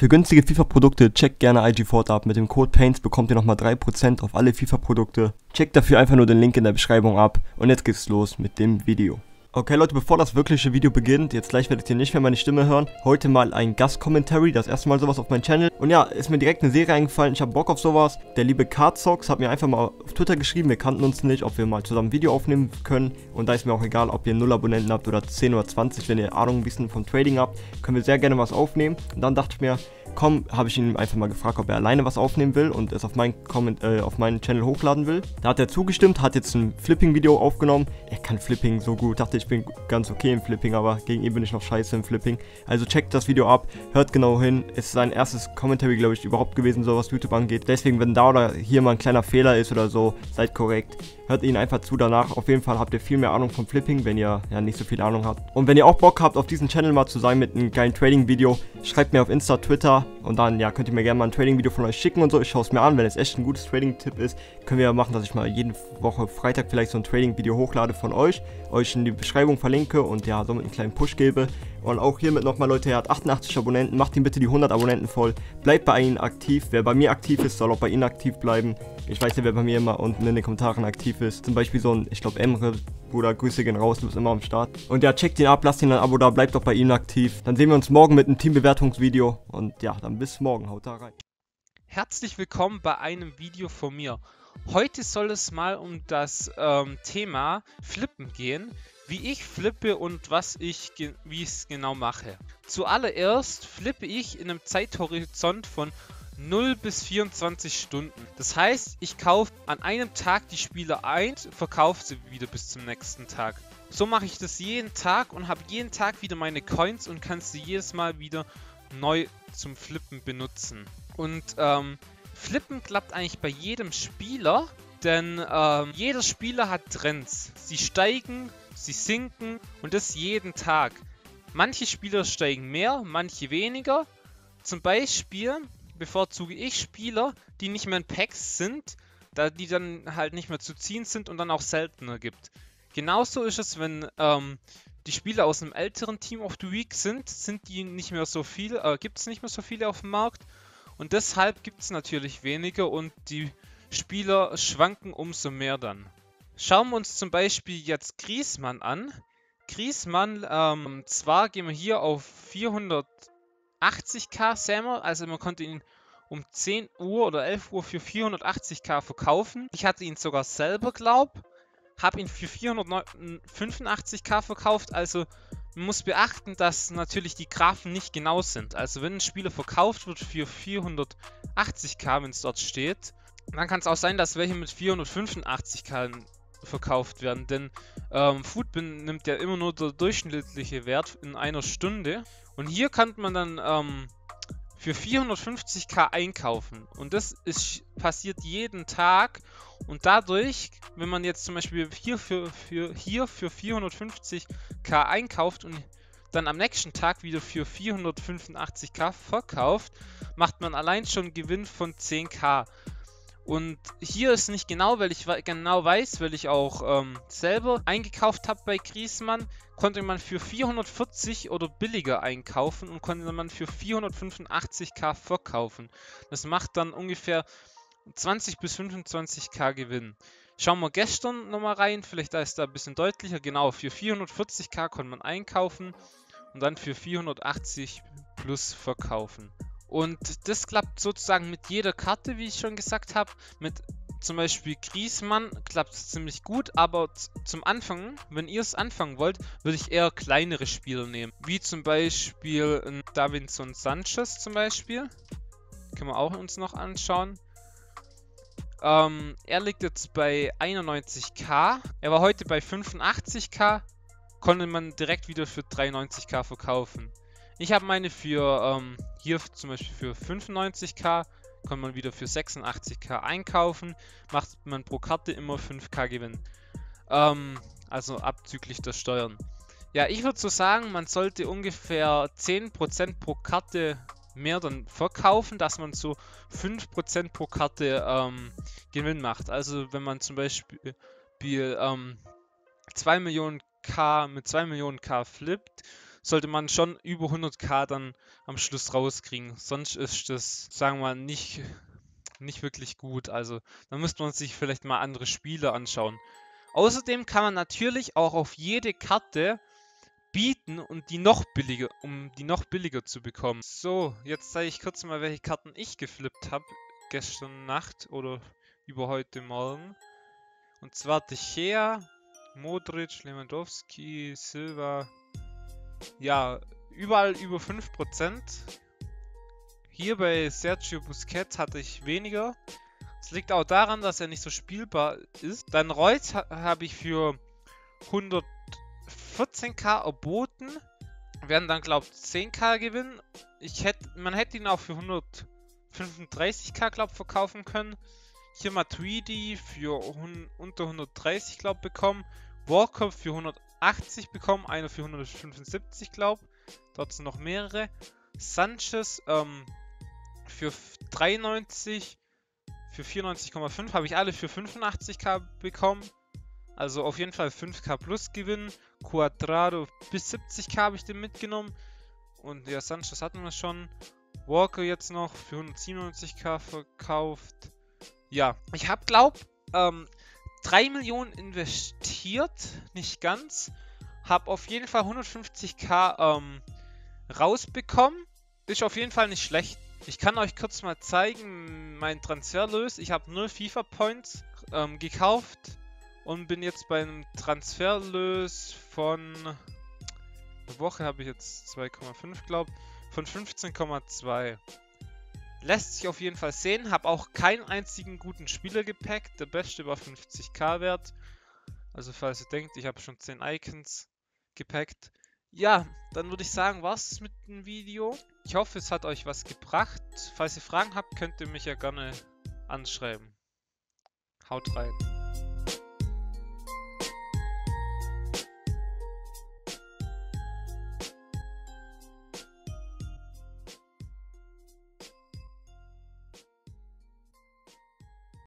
Für günstige FIFA-Produkte checkt gerne IG Fort ab. Mit dem Code PAINTS bekommt ihr nochmal 3% auf alle FIFA-Produkte. Checkt dafür einfach nur den Link in der Beschreibung ab. Und jetzt geht's los mit dem Video. Okay Leute, bevor das wirkliche Video beginnt, jetzt gleich werdet ihr nicht mehr meine Stimme hören, heute mal ein Gast-Commentary, das erste Mal sowas auf meinem Channel. Und ja, ist mir direkt eine Serie eingefallen, ich habe Bock auf sowas. Der liebe Cardsox hat mir einfach mal auf Twitter geschrieben, wir kannten uns nicht, ob wir mal zusammen ein Video aufnehmen können. Und da ist mir auch egal, ob ihr 0 Abonnenten habt oder 10 oder 20, wenn ihr Ahnung ein bisschen vom Trading habt, können wir sehr gerne was aufnehmen. Und dann dachte ich mir, komm, habe ich ihn einfach mal gefragt, ob er alleine was aufnehmen will und es auf, mein Comment, äh, auf meinen Channel hochladen will. Da hat er zugestimmt, hat jetzt ein Flipping-Video aufgenommen. Er kann Flipping so gut. Dachte, ich bin ganz okay im Flipping, aber gegen ihn bin ich noch scheiße im Flipping. Also checkt das Video ab, hört genau hin. Es ist sein erstes Commentary, glaube ich, überhaupt gewesen, so was YouTube angeht. Deswegen, wenn da oder hier mal ein kleiner Fehler ist oder so, seid korrekt. Hört ihn einfach zu danach. Auf jeden Fall habt ihr viel mehr Ahnung vom Flipping, wenn ihr ja nicht so viel Ahnung habt. Und wenn ihr auch Bock habt, auf diesem Channel mal zu sein mit einem geilen Trading-Video, schreibt mir auf Insta, Twitter und dann ja könnt ihr mir gerne mal ein Trading-Video von euch schicken und so. Ich schaue es mir an, wenn es echt ein gutes Trading-Tipp ist, können wir ja machen, dass ich mal jede Woche Freitag vielleicht so ein Trading-Video hochlade von euch, euch in die Beschreibung verlinke und ja somit einen kleinen Push gebe. Und auch hiermit nochmal, Leute, er hat 88 Abonnenten. Macht ihm bitte die 100 Abonnenten voll. Bleibt bei ihnen aktiv. Wer bei mir aktiv ist, soll auch bei ihnen aktiv bleiben. Ich weiß ja, wer bei mir immer unten in den Kommentaren aktiv ist. Zum Beispiel so ein, ich glaube, Emre. Bruder, Grüße gehen raus, du bist immer am Start. Und ja, checkt ihn ab, lasst ihn ein Abo da, bleibt doch bei ihnen aktiv. Dann sehen wir uns morgen mit einem Teambewertungsvideo. Und ja, dann bis morgen. Haut da rein. Herzlich willkommen bei einem Video von mir. Heute soll es mal um das ähm, Thema Flippen gehen wie ich flippe und was ich, wie es genau mache. Zuallererst flippe ich in einem Zeithorizont von 0 bis 24 Stunden. Das heißt, ich kaufe an einem Tag die Spieler ein, verkaufe sie wieder bis zum nächsten Tag. So mache ich das jeden Tag und habe jeden Tag wieder meine Coins und kann sie jedes Mal wieder neu zum Flippen benutzen. Und ähm, Flippen klappt eigentlich bei jedem Spieler, denn ähm, jeder Spieler hat Trends. Sie steigen, sie sinken und das jeden Tag. Manche Spieler steigen mehr, manche weniger. Zum Beispiel bevorzuge ich Spieler, die nicht mehr in Packs sind, da die dann halt nicht mehr zu ziehen sind und dann auch seltener gibt. Genauso ist es, wenn ähm, die Spieler aus einem älteren Team of the Week sind, sind die nicht mehr so viel, äh, gibt es nicht mehr so viele auf dem Markt und deshalb gibt es natürlich weniger und die Spieler schwanken umso mehr dann. Schauen wir uns zum Beispiel jetzt Griesmann an. Griesmann, ähm, zwar gehen wir hier auf 480k Sammer, also man konnte ihn um 10 Uhr oder 11 Uhr für 480k verkaufen. Ich hatte ihn sogar selber, glaub, habe ihn für 485k verkauft, also man muss beachten, dass natürlich die Graphen nicht genau sind. Also wenn ein Spieler verkauft wird für 480k, wenn es dort steht, dann kann es auch sein, dass welche mit 485k verkauft werden, denn ähm, Foodbin nimmt ja immer nur der durchschnittliche Wert in einer Stunde. Und hier kann man dann ähm, für 450k einkaufen. Und das ist, passiert jeden Tag. Und dadurch, wenn man jetzt zum Beispiel hier für, für, hier für 450k einkauft und dann am nächsten Tag wieder für 485k verkauft, macht man allein schon Gewinn von 10k. Und hier ist nicht genau, weil ich genau weiß, weil ich auch ähm, selber eingekauft habe bei Griesmann, konnte man für 440 oder billiger einkaufen und konnte man für 485k verkaufen. Das macht dann ungefähr 20 bis 25k Gewinn. Schauen wir gestern nochmal rein, vielleicht da ist da ein bisschen deutlicher. Genau, für 440k konnte man einkaufen und dann für 480 plus verkaufen. Und das klappt sozusagen mit jeder Karte, wie ich schon gesagt habe. Mit zum Beispiel Griesmann klappt es ziemlich gut, aber zum Anfang, wenn ihr es anfangen wollt, würde ich eher kleinere Spieler nehmen. Wie zum Beispiel Davinson Sanchez zum Beispiel. Können wir auch uns noch anschauen. Ähm, er liegt jetzt bei 91k. Er war heute bei 85k. Konnte man direkt wieder für 93k verkaufen. Ich habe meine für, ähm, hier zum Beispiel für 95k, kann man wieder für 86k einkaufen, macht man pro Karte immer 5k Gewinn. Ähm, also abzüglich der Steuern. Ja, ich würde so sagen, man sollte ungefähr 10% pro Karte mehr dann verkaufen, dass man so 5% pro Karte ähm, Gewinn macht. Also wenn man zum Beispiel ähm, 2 Millionen K mit 2 Millionen K flippt, sollte man schon über 100k dann am Schluss rauskriegen. Sonst ist das, sagen wir mal, nicht, nicht wirklich gut. Also da müsste man sich vielleicht mal andere Spiele anschauen. Außerdem kann man natürlich auch auf jede Karte bieten und die noch billiger, um die noch billiger zu bekommen. So, jetzt zeige ich kurz mal, welche Karten ich geflippt habe gestern Nacht oder über heute Morgen. Und zwar Gea, Modric, Lewandowski, Silva. Ja, überall über 5%. Hier bei Sergio Busquets hatte ich weniger. Es liegt auch daran, dass er nicht so spielbar ist. Dann Reus ha habe ich für 114k erboten. Werden dann, glaube ich, 10k gewinnen. Ich hätte, man hätte ihn auch für 135k, glaube verkaufen können. Hier Matuidi für unter 130, glaube bekommen. Walker für 180 bekommen. Einer für 175, glaube Dort sind noch mehrere. Sanchez ähm, für 93, für 94,5 habe ich alle für 85k bekommen. Also auf jeden Fall 5k plus Gewinn. Quadrado bis 70k habe ich den mitgenommen. Und ja, Sanchez hatten wir schon. Walker jetzt noch für 197k verkauft. Ja, ich habe, glaub, ähm, 3 Millionen investiert, nicht ganz. Habe auf jeden Fall 150k ähm, rausbekommen. Ist auf jeden Fall nicht schlecht. Ich kann euch kurz mal zeigen, mein Transferlös. Ich habe 0 FIFA Points ähm, gekauft und bin jetzt bei einem Transferlös von... Eine Woche habe ich jetzt 2,5 glaube von 15,2. Lässt sich auf jeden Fall sehen. Habe auch keinen einzigen guten Spieler gepackt. Der beste war 50k wert. Also falls ihr denkt, ich habe schon 10 Icons gepackt. Ja, dann würde ich sagen, war es mit dem Video. Ich hoffe, es hat euch was gebracht. Falls ihr Fragen habt, könnt ihr mich ja gerne anschreiben. Haut rein.